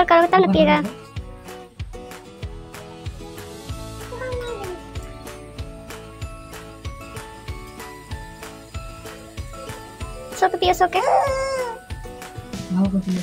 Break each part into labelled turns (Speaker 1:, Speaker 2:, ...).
Speaker 1: ऊपर करोगे तब ना पिएगा सो के पियो सो के
Speaker 2: आओ को पियो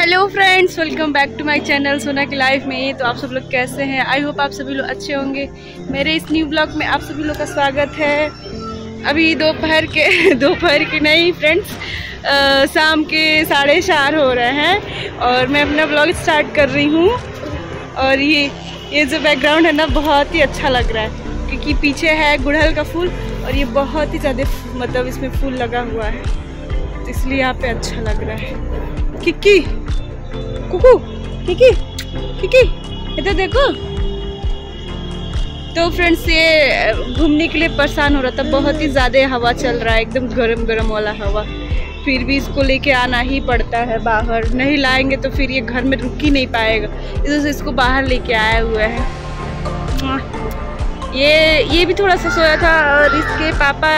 Speaker 3: hello friends welcome back to my channel Sona की लाइफ में तो आप सब लोग कैसे हैं? आई होप आप सभी लोग अच्छे होंगे। मेरे इस न्यू ब्लॉग में आप सभी लोग का स्वागत है। अभी दोपहर के दोपहर के नहीं फ्रेंड्स शाम के साढ़े चार हो रहे हैं और मैं अपना ब्लॉग स्टार्ट कर रही हूँ। और ये ये जो बैकग्राउंड है ना, बहुत ही अच्छा लग रहा है। क्योंकि पीछे है गुड़हल का फूल और ये बहुत ही ज़्यादा मतलब इसमें फूल लगा हुआ है। तो इसलिए यहाँ पे अच्छा लग रहा है। किक्की! कुकू! किकी किकी इधर देखो। तो फ्रेंड्स ये घूमने के लिए परेशान हो रहा था। बहुत ही ज़्यादा हवा चल रहा है, एकदम गर्म गर्म वाला हवा। फिर भी इसको लेके आना ही पड़ता है बाहर। नहीं लाएँगे तो फिर ये घर में रुक ही नहीं पाएगा। इधर से इसको बाहर लेके आया हुआ है। ये ये भी थोड़ा सा सोया था और इसके पापा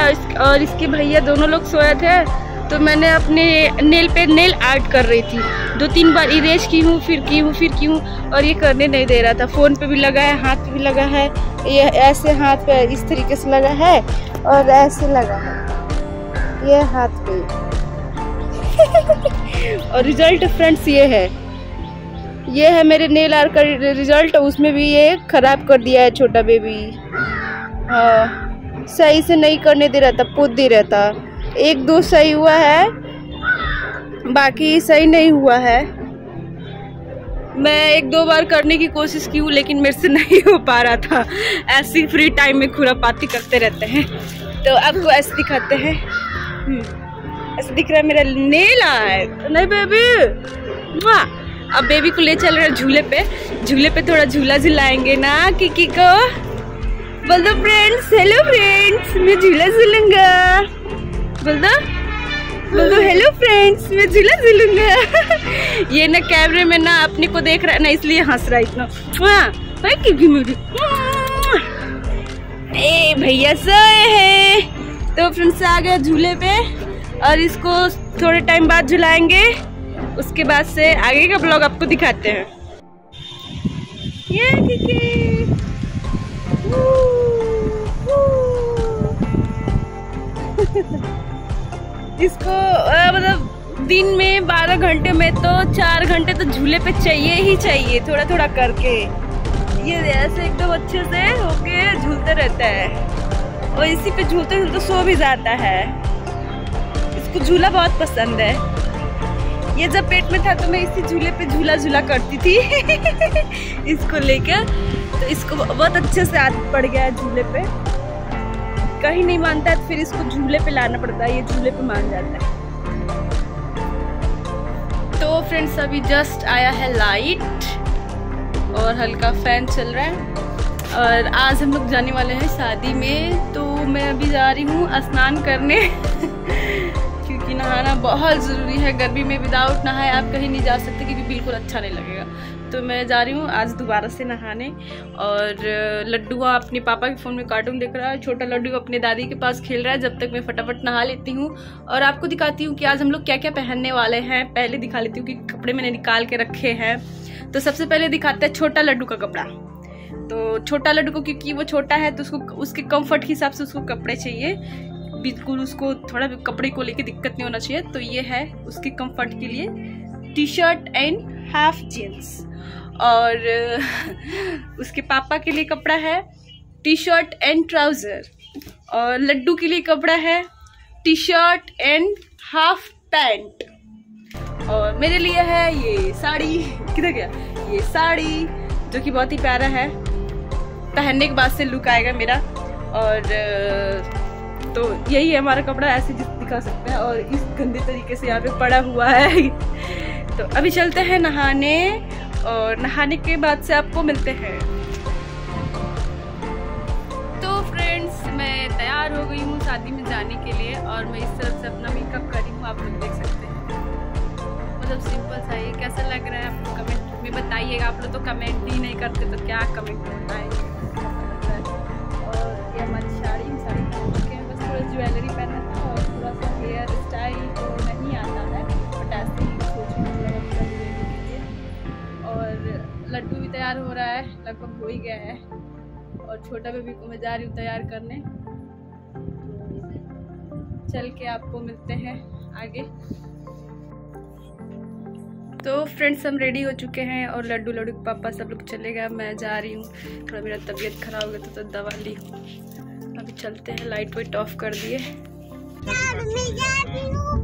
Speaker 3: और इसके भैया दोनों लोग सोए थे तो मैंने अपने नेल पे नेल आर्ट कर रही थी। दो तीन बार इरेज की हूँ, फिर की हूँ, फिर की हूँ और ये करने नहीं दे रहा था। फ़ोन पे भी लगा है, हाथ पे भी लगा है, ये ऐसे हाथ पे इस तरीके से लगा है और ऐसे लगा है। ये हाथ पे। और रिज़ल्ट फ्रेंड्स ये है। ये है मेरे नेल आर का रिज़ल्ट उसमें भी ये खराब कर दिया है छोटा बेबी हाँ सही से नहीं करने दे रहा था पुत दे रहा था। एक दो सही हुआ है बाकी सही नहीं हुआ है। मैं एक दो बार करने की कोशिश की हूँ लेकिन मेरे से नहीं हो पा रहा था। ऐसी फ्री टाइम में खुरापाती करते रहते हैं। तो आपको ऐसे दिखाते हैं। हम्म, ऐसे दिख रहा है मेरा नेल आर्ट नहीं बेबी अब बेबी को ले चल रहे हैं झूले पे। झूले पे थोड़ा झूला झुलाएँगे ना किकी को। बोल दो फ्रेंड्स हेलो फ्रेंड्स मैं झूला झूलूँगा। बोल दो बोलो हेलो फ्रेंड्स मैं झूला झूलूँगा। ये ना कैमरे में ना अपने को देख रहा है ना इसलिए हंस रहा है इतना। हाँ, भाई की मुझे। ए भैया सोए हैं। तो फ्रेंड्स आ गया झूले पे और इसको थोड़े टाइम बाद झुलाएँगे। उसके बाद से आगे का ब्लॉग आपको दिखाते हैं। ये। इसको मतलब दिन में बारह घंटे में तो चार घंटे तो झूले पे चाहिए ही चाहिए थोड़ा थोड़ा करके। ये ऐसे एकदम तो अच्छे से होके झूलते रहता है। और इसी पे झूलते झूलते सो भी जाता है। इसको झूला बहुत पसंद है। ये जब पेट में था तो मैं इसी झूले पे झूला झूला करती थी। इसको लेकर तो इसको बहुत अच्छे से आदत पड़ गया है झूले पे। कहीं नहीं मानता तो फिर इसको झूले पे लाना पड़ता है, ये झूले पे मान जाता है। तो फ्रेंड्स अभी जस्ट आया है लाइट और हल्का फ़ैन चल रहा है। और आज हम लोग जाने वाले हैं शादी में तो मैं अभी जा रही हूँ स्नान करने। नहाना बहुत ज़रूरी है। गर्मी में विदाउट नहाए आप कहीं नहीं जा सकते, क्योंकि बिल्कुल अच्छा नहीं लगेगा। तो मैं जा रही हूँ आज दोबारा से नहाने और लड्डू अपने पापा के फ़ोन में कार्टून देख रहा है। छोटा लड्डू अपने दादी के पास खेल रहा है। जब तक मैं फटाफट नहा लेती हूँ और आपको दिखाती हूँ कि आज हम लोग क्या क्या पहनने वाले हैं। पहले दिखा लेती हूँ कि कपड़े मैंने निकाल के रखे हैं। तो सबसे पहले दिखाते हैं छोटा लड्डू का कपड़ा। तो छोटा लड्डू को क्योंकि वो छोटा है तो उसको, उसके कंफर्ट के हिसाब से उसको कपड़े चाहिए। बिल्कुल उसको थोड़ा कपड़े को लेके दिक्कत नहीं होना चाहिए। तो ये है उसके कंफर्ट के लिए T shirt and half jeans और, उसके पापा के लिए कपड़ा है टी शर्ट एंड ट्राउज़र और लड्डू के लिए कपड़ा है T shirt and half pant और मेरे लिए है ये साड़ी, किधर गया? ये साड़ी, जो कि बहुत ही प्यारा है। पहनने के बाद से लुक आएगा मेरा। और तो यही है, हमारा कपड़ा ऐसे दिखा सकते हैं और इस गंदे तरीके से यहाँ पे पड़ा हुआ है। तो अभी चलते हैं नहाने और नहाने के बाद से आपको मिलते हैं। तो फ्रेंड्स मैं तैयार हो गई हूँ शादी में जाने के लिए और मैं इस तरह से अपना मेकअप करी हूँ, आप लोग देख सकते हैं। मतलब सिंपल सा है कैसा लग रहा है? आप कमेंट में बताइएगा। आप लोग तो कमेंट ही नहीं करते तो क्या कमेंट में बताएँगे ज्वेलरी पहना था और थोड़ा सा हेयर स्टाइल तो नहीं आता है बट ऐसे ही सोच के लिए। और लड्डू भी तैयार हो रहा है, लगभग हो ही गया है। और छोटा बेबी को मैं जा रही हूँ तैयार करने। चल के आपको मिलते हैं आगे। तो फ्रेंड्स हम रेडी हो चुके हैं और लड्डू लड्डू पापा सब लोग चले गए। मैं जा रही हूँ। थोड़ा मेरा तबीयत खराब हो गया था तो दवा ली हूँ। अभी चलते हैं लाइट वाइट ऑफ़ कर दिए।
Speaker 1: मैं जाती हूँ।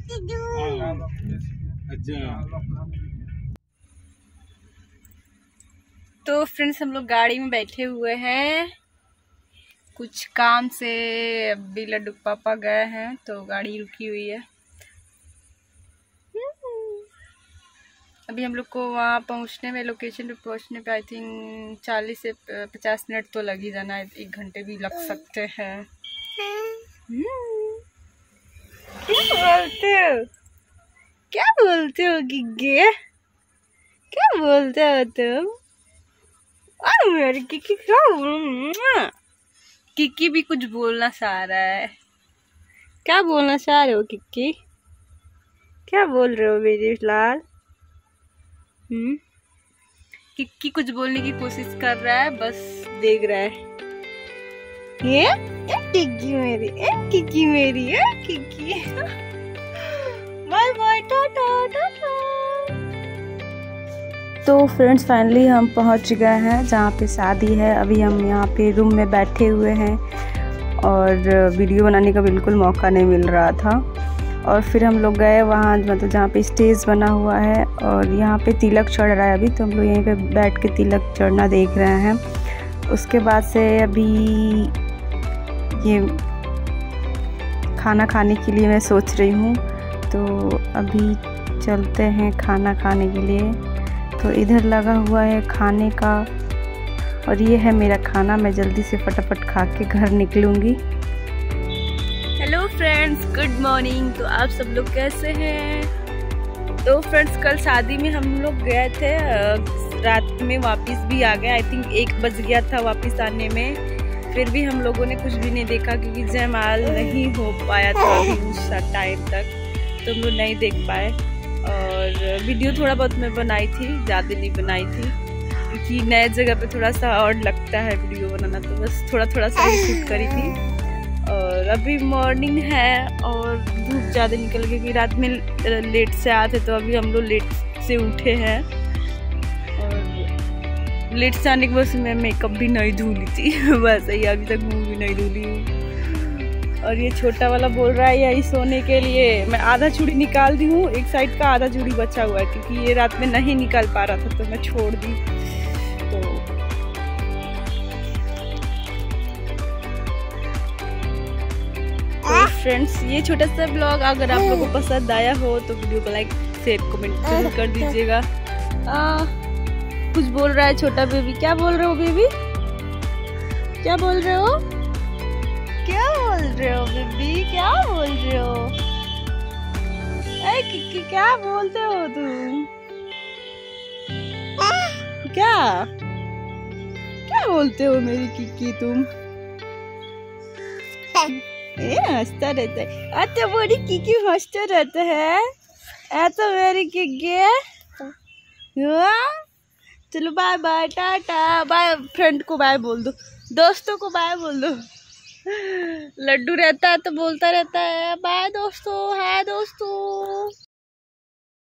Speaker 1: है दूर।
Speaker 4: अच्छा।
Speaker 3: तो फ्रेंड्स हम लोग गाड़ी में बैठे हुए हैं। कुछ काम से अभी लड्डू पापा गए हैं तो गाड़ी रुकी हुई है। अभी हम लोग को वहाँ पहुँचने में लोकेशन पे पहुँचने पे आई थिंक चालीस से पचास मिनट तो लग ही जाना है। एक घंटे भी लग सकते हैं। क्या बोलते हो? क्या बोलते हो, गिग्गे? क्या बोलते हो तुम? अरे मेरी किकी क्या बोल- किकी भी कुछ बोलना चाह रहा है। क्या बोलना चाह रहे हो किक्की क्या बोल रहे हो, मेरे लाल? किक्की कुछ बोलने की कोशिश कर रहा है, बस देख रहा है। ये ए किक्की मेरी ए किक्की मेरी ए Kiki bye bye Tata Tata. तो फ्रेंड्स फाइनली हम पहुँच गए हैं, जहाँ पे शादी है। अभी हम यहाँ पे रूम में बैठे हुए हैं और वीडियो बनाने का बिल्कुल मौका नहीं मिल रहा था। और फिर हम लोग गए वहाँ मतलब जहाँ पे स्टेज बना हुआ है और यहाँ पे तिलक चढ़ रहा है अभी तो हम लोग यहीं पे बैठ के तिलक चढ़ना देख रहे हैं। उसके बाद से अभी ये खाना खाने के लिए मैं सोच रही हूँ तो अभी चलते हैं खाना खाने के लिए। तो इधर लगा हुआ है खाने का और ये है मेरा खाना, मैं जल्दी से फटाफट खा के घर निकलूँगी। फ्रेंड्स गुड मॉर्निंग तो आप सब लोग कैसे हैं? तो फ्रेंड्स कल शादी में हम लोग गए थे रात में वापस भी आ गए। आई थिंक एक बज गया था वापस आने में। फिर भी हम लोगों ने कुछ भी नहीं देखा क्योंकि जयमाल नहीं हो पाया था अभी उस टाइम तक। तो हम लोग नहीं देख पाए। और वीडियो थोड़ा बहुत मैं बनाई थी, ज़्यादा नहीं बनाई थी। क्योंकि नए जगह पे थोड़ा सा और लगता है वीडियो बनाना तो बस थोड़ा थोड़ा सा करी थी। और अभी मॉर्निंग है और धूप ज़्यादा निकल गई कि रात में लेट से आते तो अभी हम लोग लेट से उठे हैं। और लेट से आने के बाद मैं मेकअप भी नहीं धुली थी, बस ही अभी तक मुँह भी नहीं धुली हूँ। और ये छोटा वाला बोल रहा है, यही सोने के लिए। मैं आधा चूड़ी निकाल दी हूँ, एक साइड का आधा चूड़ी बचा हुआ है, क्योंकि ये रात में नहीं निकाल पा रहा था तो मैं छोड़ दी। फ्रेंड्स ये छोटा सा ब्लॉग अगर आप लोगों को पसंद आया हो तो वीडियो को लाइक शेयर कमेंट ज़रूर कर दीजिएगा। कुछ बोल रहा है छोटा बेबी क्या बोल रहे हो बेबी क्या बोल रहे हो? क्या बोल रहे हो बेबी क्या बोल रहे हो? अरे किक्की क्या बोलते हो तुम? क्या? क्या बोलते हो मेरी किक्की तुम? हंसता रहता है। अच्छा बड़ी किकी हंसता रहता है। ऐसा मेरी किकी चलो bye bye Tata. Bye friend को बाय बोल दो। दोस्तों को बाय बोल दो। लड्डू रहता है तो बोलता रहता है। बाय दोस्तों हाय दोस्तों।